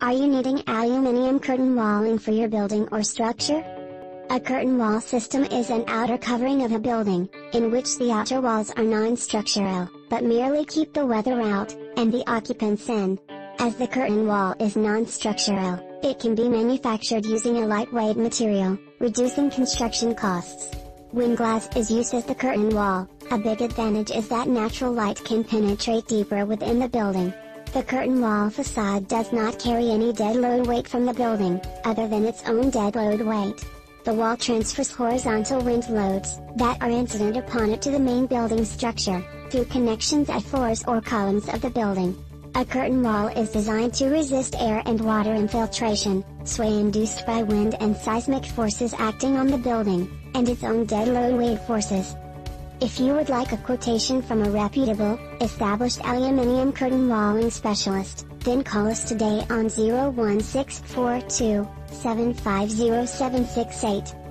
Are you needing aluminium curtain walling for your building or structure? A curtain wall system is an outer covering of a building, in which the outer walls are non-structural, but merely keep the weather out, and the occupants in. As the curtain wall is non-structural, it can be manufactured using a lightweight material, reducing construction costs. When glass is used as the curtain wall, a big advantage is that natural light can penetrate deeper within the building. The curtain wall facade does not carry any dead load weight from the building, other than its own dead load weight. The wall transfers horizontal wind loads, that are incident upon it to the main building structure, through connections at floors or columns of the building. A curtain wall is designed to resist air and water infiltration, sway induced by wind and seismic forces acting on the building, and its own dead load weight forces. If you would like a quotation from a reputable, established aluminium curtain walling specialist, then call us today on 01642 750768.